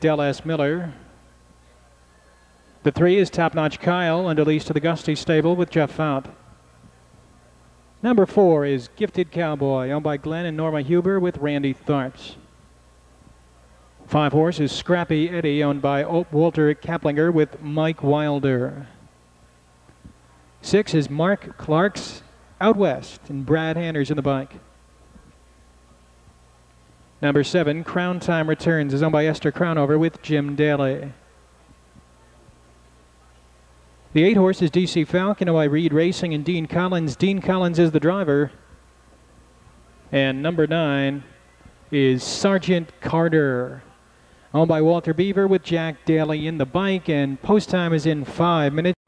Dallas Miller. The three is Top Notch Kyle under lease to the Gusty stable with Jeff Fount. Number four is Gifted Cowboy, owned by Glenn and Norma Huber with Randy Tharps. Five horse is Scrappy Eddie, owned by Walter Kaplinger with Mike Wilder. Six is Mark Clark's Out West, and Brad Handers in the bike. Number seven, Crown Time Returns, is owned by Esther Crownover with Jim Daly. The eight horse is DC Falcon, by Reed Racing and Dean Collins. Dean Collins is the driver. And number nine is Sergeant Carter, owned by Walter Beaver with Jack Daly in the bike. And post time is in five minutes.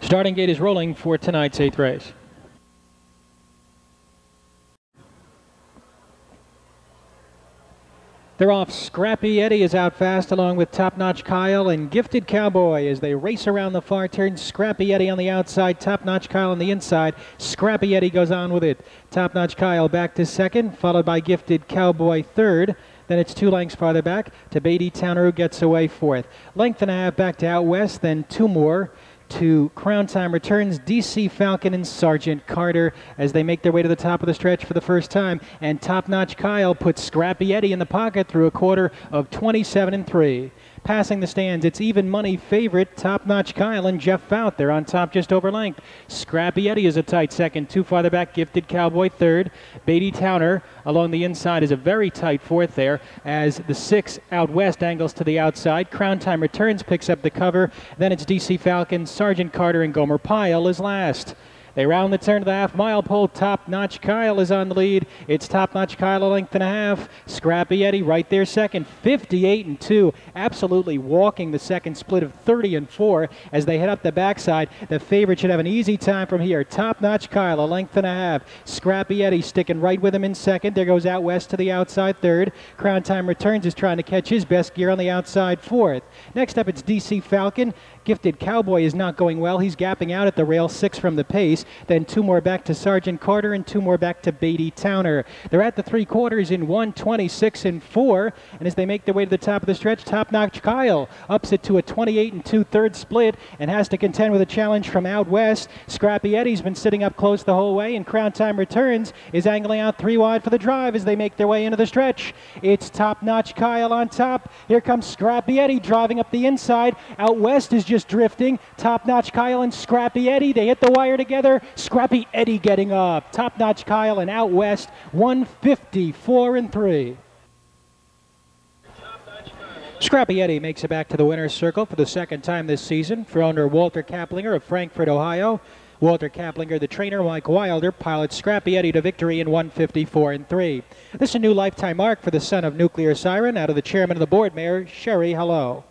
Starting gate is rolling for tonight's eighth race. They're off. Scrappy Eddie is out fast along with Top Notch Kyle and Gifted Cowboy as they race around the far turn. Scrappy Eddie on the outside, Top Notch Kyle on the inside. Scrappy Eddie goes on with it. Top Notch Kyle back to second, followed by Gifted Cowboy third. Then it's two lengths farther back to Beatty Towner who gets away fourth. Length and a half back to out west, then two more to Crown Time returns DC Falcon and Sergeant Carter as they make their way to the top of the stretch for the first time. And top notch Kyle puts Scrappy Eddie in the pocket through a quarter of 27 and 3 passing the stands. It's even money favorite, top notch Kyle and Jeff Fount. They're on top just over length. Scrappy Eddie is a tight second. Two farther back, Gifted Cowboy third. Beatty Towner along the inside is a very tight fourth there as the six out west angles to the outside. Crown Time returns, picks up the cover. Then it's DC Falcon, Sergeant Carter, and Gomer Pyle is last. They round the turn to the half mile pole. Top notch Kyle is on the lead. It's top notch Kyle a length and a half. Scrappy Eddie right there second. 58 and 2. Absolutely walking the second split of 30 and 4 as they head up the backside. The favorite should have an easy time from here. Top notch Kyle a length and a half. Scrappy Eddie sticking right with him in second. There goes out west to the outside third. Crown Time Returns is trying to catch his best gear on the outside fourth. Next up, it's DC Falcon. Gifted Cowboy is not going well. He's gapping out at the rail, six from the pace. Then two more back to Sergeant Carter and two more back to Beatty Towner. They're at the three quarters in 126 and 4. And as they make their way to the top of the stretch, top notch Kyle ups it to a 28 and 2 third split and has to contend with a challenge from out west. Scrappy Eddie's been sitting up close the whole way, and Crown Time Returns is angling out three wide for the drive as they make their way into the stretch. It's top notch Kyle on top. Here comes Scrappy Eddie driving up the inside. Out west is just drifting. Top notch Kyle and Scrappy Eddie. They hit the wire together. Scrappy Eddie getting up. Top notch Kyle and out west. 154 and 3. Scrappy Eddie makes it back to the winner's circle for the second time this season for owner Walter Kaplinger of Frankfort, Ohio. Walter Kaplinger, the trainer, Mike Wilder, pilots Scrappy Eddie to victory in 154 and 3. This is a new lifetime mark for the son of Nuclear Siren out of the chairman of the board, Mayor Sherry Hello.